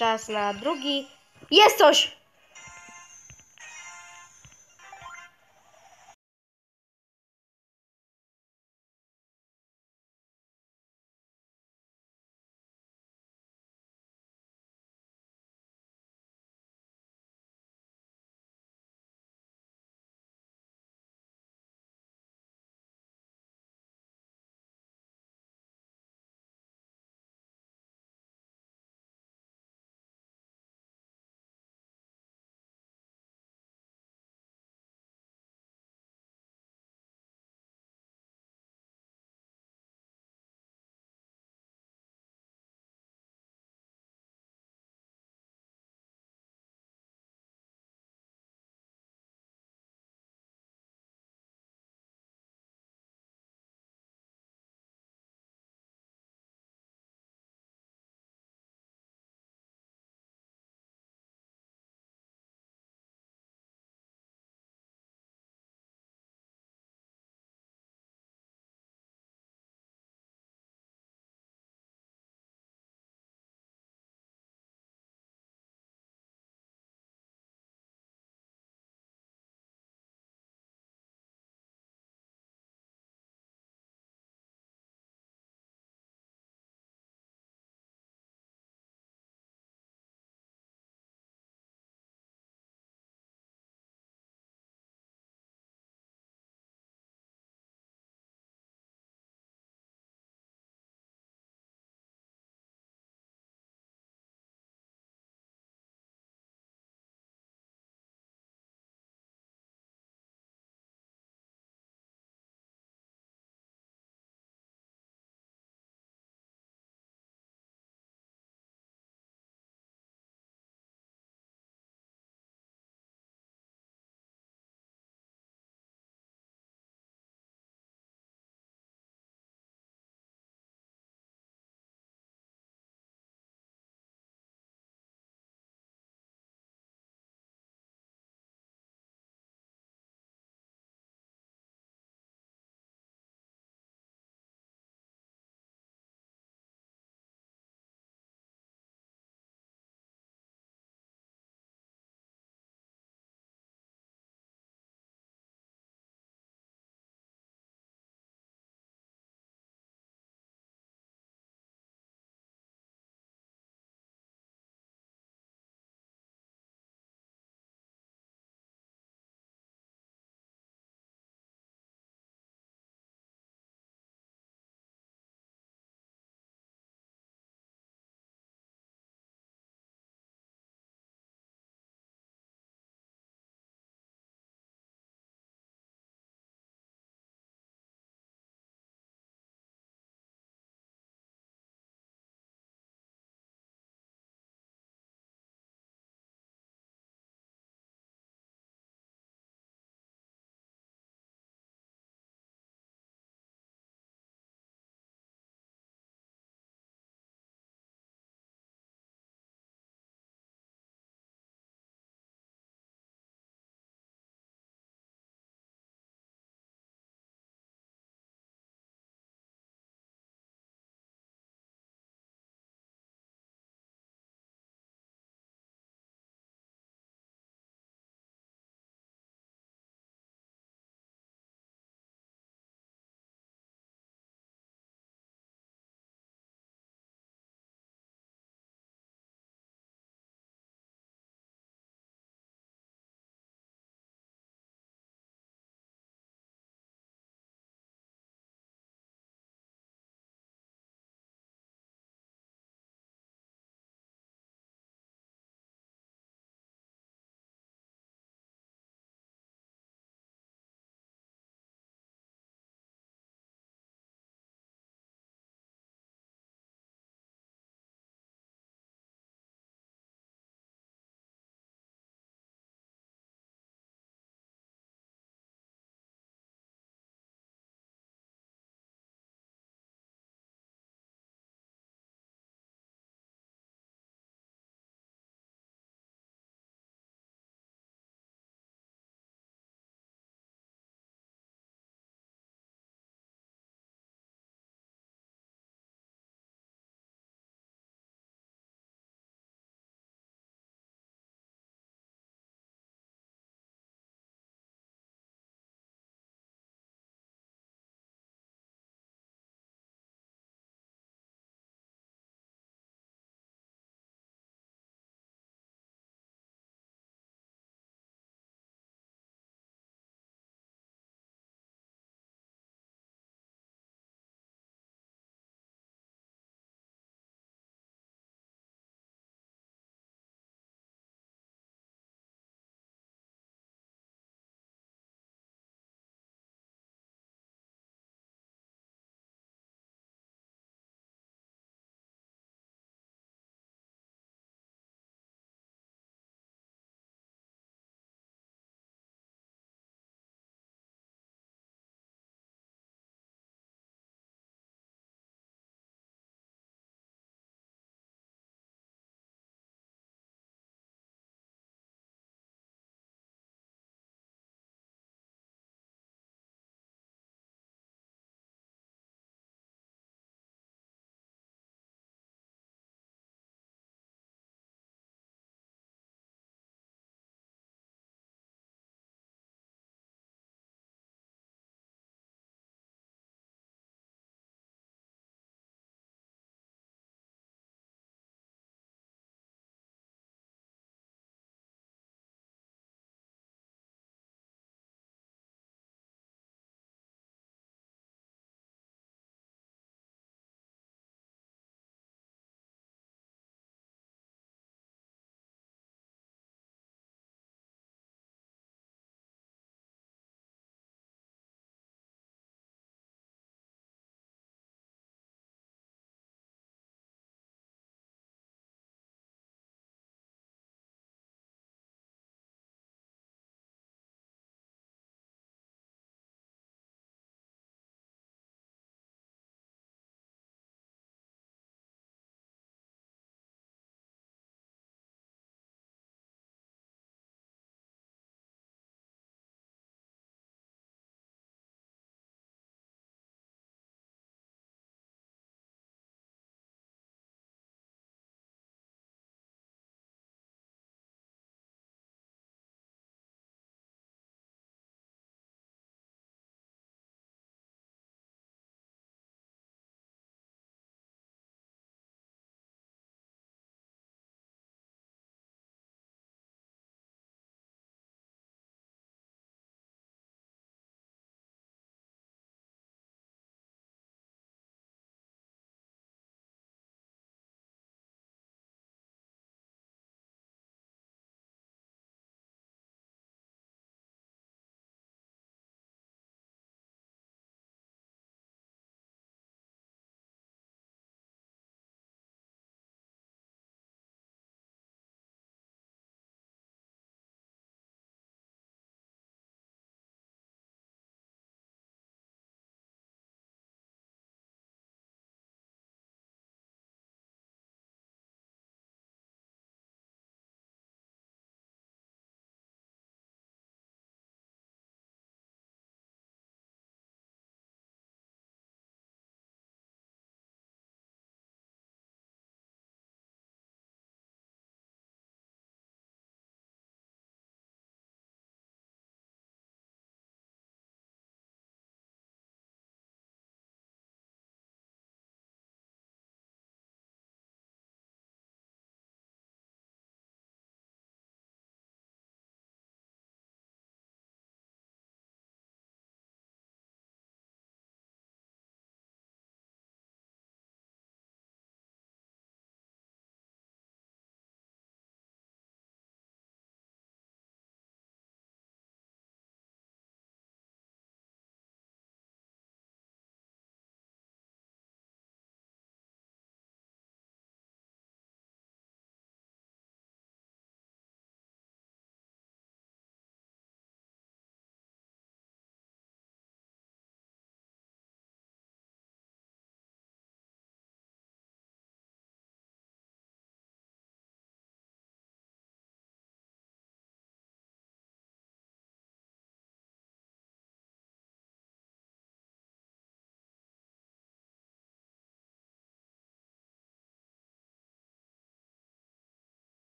czas na drugi. Jest coś!